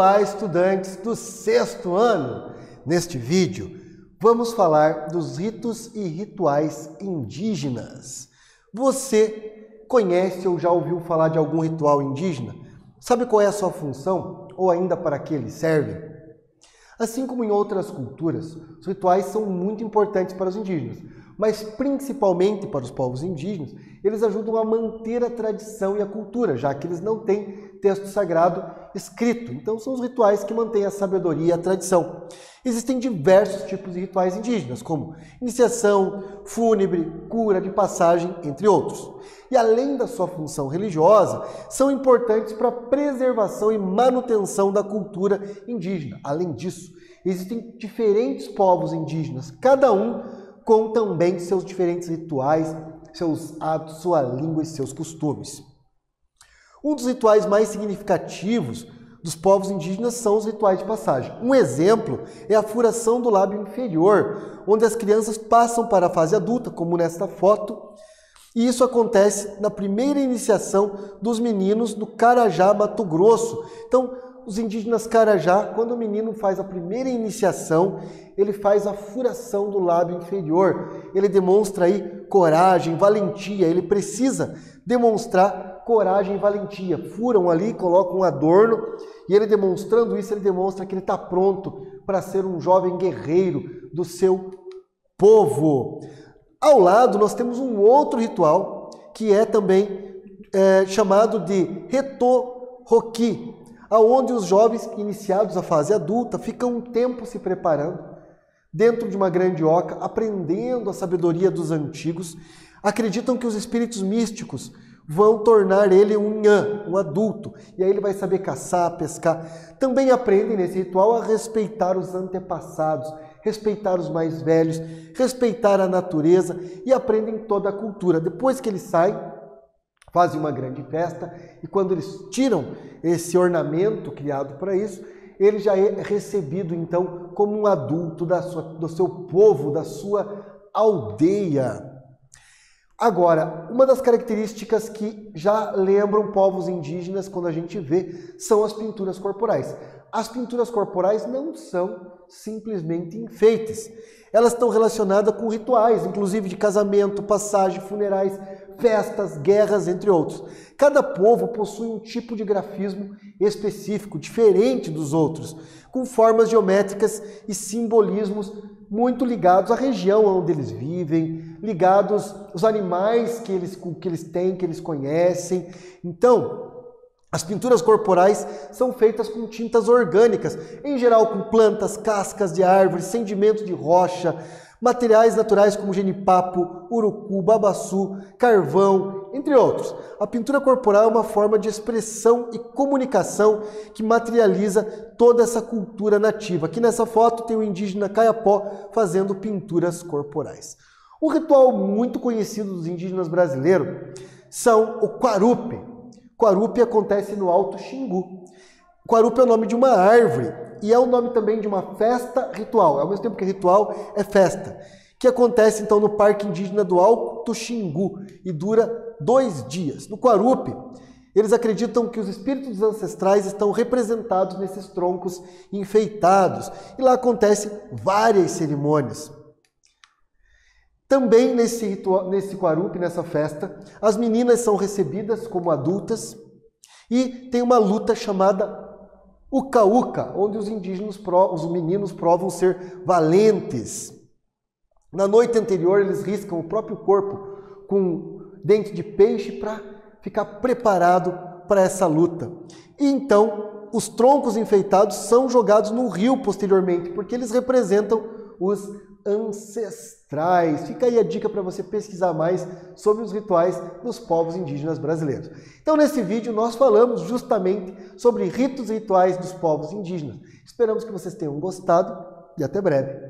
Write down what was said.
Olá, estudantes do sexto ano! Neste vídeo, vamos falar dos ritos e rituais indígenas. Você conhece ou já ouviu falar de algum ritual indígena? Sabe qual é a sua função ou ainda para que ele serve? Assim como em outras culturas, os rituais são muito importantes para os indígenas, mas principalmente para os povos indígenas, eles ajudam a manter a tradição e a cultura, já que eles não têm texto sagrado escrito. Então são os rituais que mantêm a sabedoria e a tradição. Existem diversos tipos de rituais indígenas, como iniciação, fúnebre, cura de passagem, entre outros. E além da sua função religiosa, são importantes para a preservação e manutenção da cultura indígena. Além disso, existem diferentes povos indígenas, cada um com também seus diferentes rituais, seus hábitos, sua língua e seus costumes. Um dos rituais mais significativos dos povos indígenas são os rituais de passagem. Um exemplo é a furação do lábio inferior, onde as crianças passam para a fase adulta, como nesta foto, e isso acontece na primeira iniciação dos meninos no Carajá, Mato Grosso. Então, os indígenas Carajá, quando o menino faz a primeira iniciação, ele faz a furação do lábio inferior. Ele demonstra aí coragem, valentia, ele precisa demonstrar coragem e valentia. Furam ali, colocam um adorno, e ele demonstrando isso, ele demonstra que ele está pronto para ser um jovem guerreiro do seu povo. Ao lado, nós temos um outro ritual que é também é, chamado de Reto-Roki, aonde os jovens iniciados à fase adulta ficam um tempo se preparando dentro de uma grande oca, aprendendo a sabedoria dos antigos, acreditam que os espíritos místicos vão tornar ele um nhã, um adulto, e aí ele vai saber caçar, pescar. Também aprendem nesse ritual a respeitar os antepassados, respeitar os mais velhos, respeitar a natureza e aprendem toda a cultura. Depois que eles saem, fazem uma grande festa e quando eles tiram esse ornamento criado para isso, ele já é recebido então como um adulto da sua, do seu povo, da sua aldeia. Agora, uma das características que já lembram povos indígenas quando a gente vê são as pinturas corporais. As pinturas corporais não são simplesmente enfeites. Elas estão relacionadas com rituais, inclusive de casamento, passagem, funerais, festas, guerras, entre outros. Cada povo possui um tipo de grafismo específico, diferente dos outros, com formas geométricas e simbolismos muito ligados à região onde eles vivem, ligados aos animais que eles, que eles têm, que eles conhecem. Então, as pinturas corporais são feitas com tintas orgânicas, em geral com plantas, cascas de árvores, sedimentos de rocha, materiais naturais como genipapo, urucu, babaçu, carvão, entre outros. A pintura corporal é uma forma de expressão e comunicação que materializa toda essa cultura nativa. Aqui nessa foto tem o indígena Caiapó fazendo pinturas corporais. Um ritual muito conhecido dos indígenas brasileiros são o Quarupi. Quarupi acontece no Alto Xingu. Quarupi é o nome de uma árvore e é o nome também de uma festa ritual. Ao mesmo tempo que ritual, é festa. Que acontece então no Parque Indígena do Alto Xingu e dura dois dias. No Quarupi, eles acreditam que os espíritos ancestrais estão representados nesses troncos enfeitados e lá acontecem várias cerimônias. Também nesse, nesse Quarupi, nessa festa, as meninas são recebidas como adultas e tem uma luta chamada Uca-Uca, onde os indígenas, os meninos provam ser valentes. Na noite anterior, eles riscam o próprio corpo com dente de peixe para ficar preparado para essa luta. E então, os troncos enfeitados são jogados no rio posteriormente, porque eles representam os ancestrais. Fica aí a dica para você pesquisar mais sobre os rituais dos povos indígenas brasileiros. Então, nesse vídeo, nós falamos justamente sobre ritos e rituais dos povos indígenas. Esperamos que vocês tenham gostado e até breve.